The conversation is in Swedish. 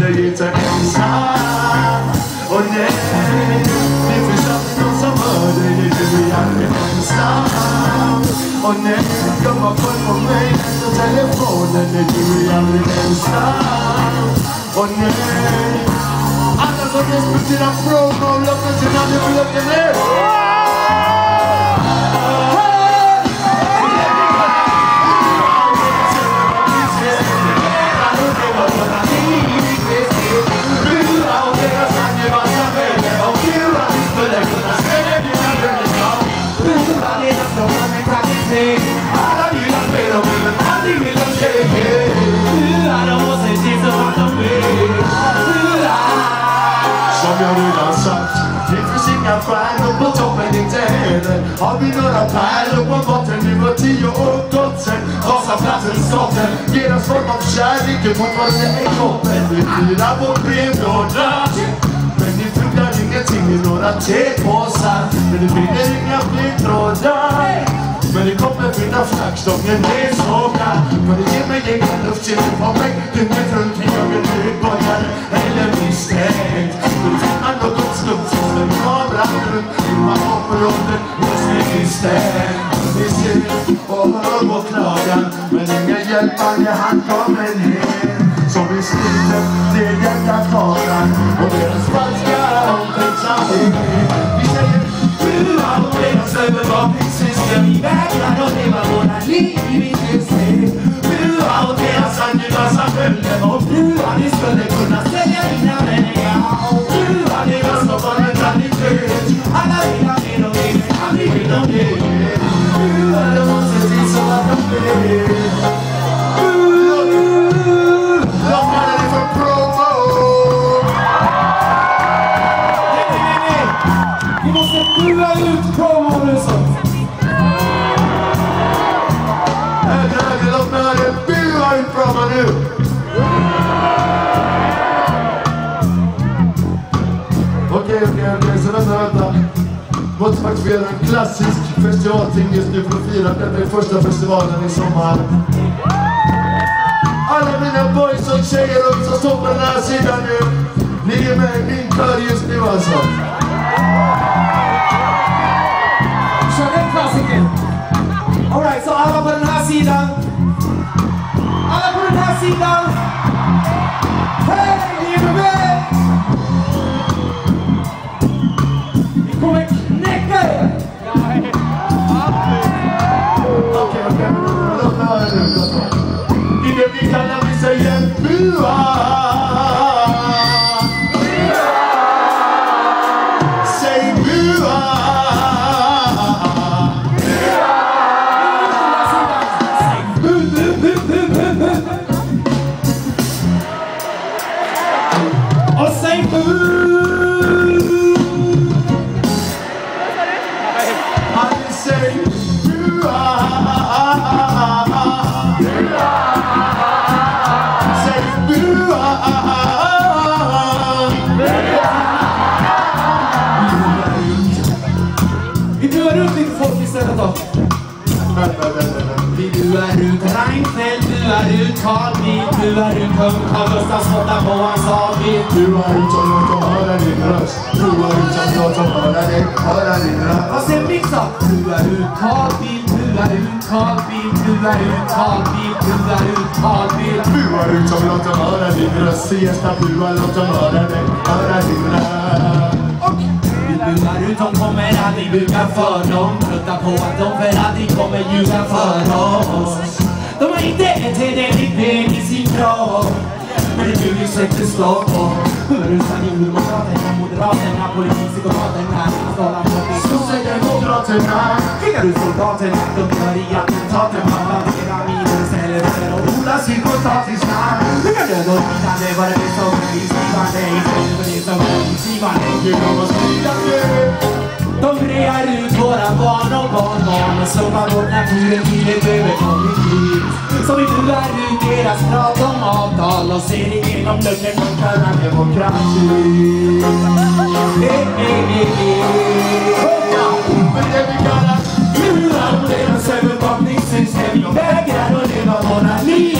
dig inte ensam Och nej, det finns alltid någon som hör dig Du är aldrig ensam Och nej, de har koll på mig på telefonen Nej, du är aldrig ensam Och nej Alla som respekterar promo, låt oss innan du blir ner stjärnor på toppen inte heller Har vi några pärlor på botten Nu var tio år gått sen Vasaplatsen skotten Ger oss form av kärlek mot vad det är koppen Vi firar på brevlåda Men ni fruktar ingenting i några tepåsar Men det brinner inga blinktrådar men det kommer finnas flaggstången nedsågad För det ger mig egen luftkedja på mig hjälpande hand kommer ner Så vi sliter det jävla faran Och deras falska omtänksamhet Vi säger Bua och deras övervakningssystem Vi vägrar att leva våra liv i tysthet Bua och deras angelösa följder Och bua, ni skulle kunna Måste faktiskt spela en klassisk festivalting just nu för att fira den första festivalen i sommar. Alla mina boys och tjejer och som står på den här sidan nu. Ni är med i min kör just nu alltså. På den Reinfeldt, buar ut Carl Bildt, buar ut kung Carl Gustaf spottar på hans avbild. Bua ut och låt dem höra din röst. Bua ut och låt dem höra dig, höra din röst. Och sen mixa! Buar ut Carl Bildt, buar ut Carl Bildt, buar ut Carl Bildt, buar ut Carl Bildt. Bua ut och låt dem höra din röst. Siesta bua, låt dem höra dig, höra din röst. Buar ut, de kommer aldrig buga för dem. Trötta på att de för alltid kommer ljuga för oss. De har inte ett tillräckligt ben i sin kropp. Men det blir sätter stopp och Rusar in Moderaterna, Moderaterna, politikpsykopaterna. Skålar på det Moderaterna. Skickar ut soldaterna, de gör i attentaten Man planterar miner, ställer för och odlar psykostatiskt namn Nu kan död och lidande vara det som är livsgivande Istället för det som är livsgivande Gud, de har stridande. De rear ut barn och barnbarn och slopar bort naturen till ett överkomligt liv. Så vi buar ut deras prat om avtal och ser igenom lögnen och kallar demokrati. Eh, eh, eh, eh. Men det vi kallar Buar och deras övervakningssystem. Vi vägrar att leva våra liv